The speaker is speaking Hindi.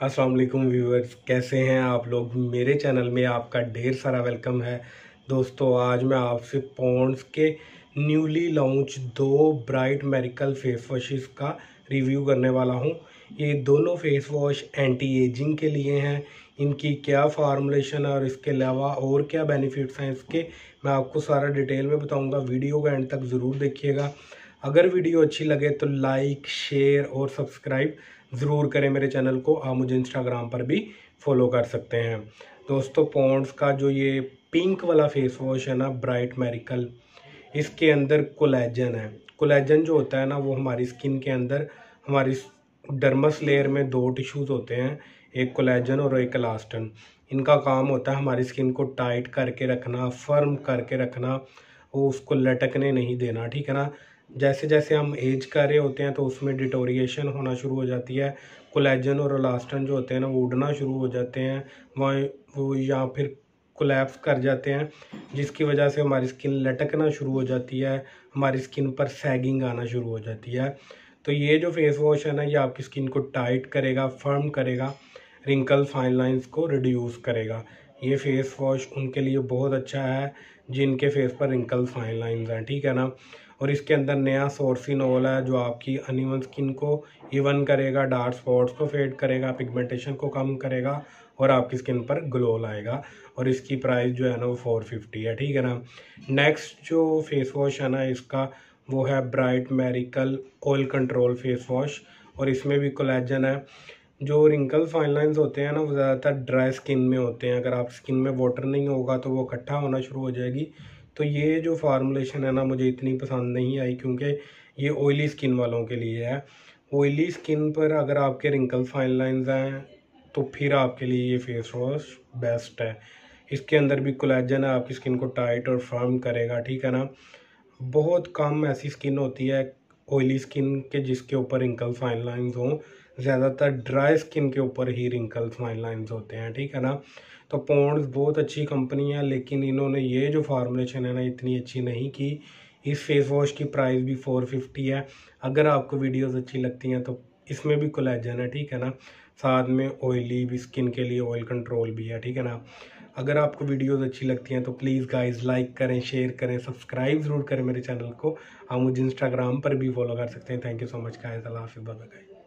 अस्सलाम वालेकुम व्यूअर्स, कैसे हैं आप लोग? मेरे चैनल में आपका ढेर सारा वेलकम है। दोस्तों, आज मैं आपसे पॉन्ड्स के न्यूली लॉन्च दो ब्राइट मेरिकल फेस वॉशेस का रिव्यू करने वाला हूँ। ये दोनों फेस वॉश एंटी एजिंग के लिए हैं। इनकी क्या फार्मूलेशन है और इसके अलावा और क्या बेनिफिट्स हैं इसके, मैं आपको सारा डिटेल में बताऊँगा। वीडियो का एंड तक ज़रूर देखिएगा। अगर वीडियो अच्छी लगे तो लाइक, शेयर और सब्सक्राइब ज़रूर करें मेरे चैनल को। आप मुझे इंस्टाग्राम पर भी फॉलो कर सकते हैं। दोस्तों पॉन्ड्स का जो ये पिंक वाला फेस वॉश है ना ब्राइट मेरिकल इसके अंदर कोलेजन है। कोलेजन जो होता है ना, वो हमारी स्किन के अंदर, हमारी डर्मस लेयर में दो टिश्यूज़ होते हैं, एक कोलेजन और एक इलास्टन इनका काम होता है हमारी स्किन को टाइट करके रखना फर्म करके रखना, वो उसको लटकने नहीं देना, ठीक है ना? जैसे जैसे हम एज कर रहे होते हैं तो उसमें डिटोरिएशन होना शुरू हो जाती है। कोलेजन और इलास्टन जो होते हैं ना, वो उड़ना शुरू हो जाते हैं। वहाँ, वो या फिर कोलैप्स कर जाते हैं, जिसकी वजह से हमारी स्किन लटकना शुरू हो जाती है। हमारी स्किन पर सैगिंग आना शुरू हो जाती है। तो ये जो फेस वॉश है ना, ये आपकी स्किन को टाइट करेगा फर्म करेगा रिंकल फाइन लाइन्स को रिड्यूस करेगा। ये फेस वॉश उनके लिए बहुत अच्छा है, जिनके फेस पर रिंकल फाइन लाइन्स हैं, ठीक है ना? और इसके अंदर नया सोर्सिन सोर्सिनोल है, जो आपकी अनइवन स्किन को इवन करेगा डार्क स्पॉट्स को फेड करेगा पिगमेंटेशन को कम करेगा और आपकी स्किन पर ग्लो लाएगा। और इसकी प्राइस जो है ना, वो फोर फिफ्टी है, ठीक है ना? नेक्स्ट जो फेस वॉश है ना, इसका, वो है bright miracle oil control face wash और इसमें भी कोलेजन है। जो रिंकल फाइन लाइन्स होते हैं ना, वो ज़्यादातर ड्राई स्किन में होते हैं। अगर आप स्किन में वाटर नहीं होगा तो वो इकट्ठा होना शुरू हो जाएगी। तो ये जो फार्मूलेशन है ना, मुझे इतनी पसंद नहीं आई, क्योंकि ये ऑयली स्किन वालों के लिए है। ऑयली स्किन पर अगर आपके रिंकल फाइन लाइन्स हैं तो फिर आपके लिए ये फेस वॉश बेस्ट है। इसके अंदर भी कोलेजन है, आपकी स्किन को टाइट और फर्म करेगा, ठीक है ना? बहुत कम ऐसी स्किन होती है ऑयली स्किन के जिसके ऊपर रिंकल फाइन लाइन्स हों, ज़्यादातर ड्राई स्किन के ऊपर ही रिंकल फाइन लाइन्स होते हैं, ठीक है ना? तो पॉन्ड्स बहुत अच्छी कंपनी है, लेकिन इन्होंने ये जो फार्मूलेशन है ना, इतनी अच्छी नहीं की। इस फेस वॉश की प्राइस भी फोर फिफ्टी है। अगर आपको वीडियोस अच्छी लगती हैं तो इसमें भी कोलेजन है, ठीक है ना? साथ में ऑयली भी स्किन के लिए ऑयल कंट्रोल भी है, ठीक है ना? अगर आपको वीडियोस अच्छी लगती हैं तो प्लीज़ गाइस लाइक करें शेयर करें सब्सक्राइब ज़रूर करें मेरे चैनल को। आप मुझे इंस्टाग्राम पर भी फॉलो कर सकते हैं। Thank you so much guys Allah bye guys